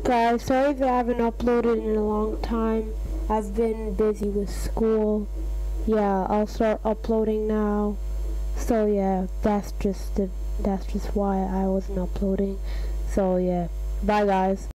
Guys, sorry that I haven't uploaded in a long time. I've been busy with school. Yeah, I'll start uploading now. So yeah, that's just the, that's just why I wasn't uploading. So yeah, bye guys.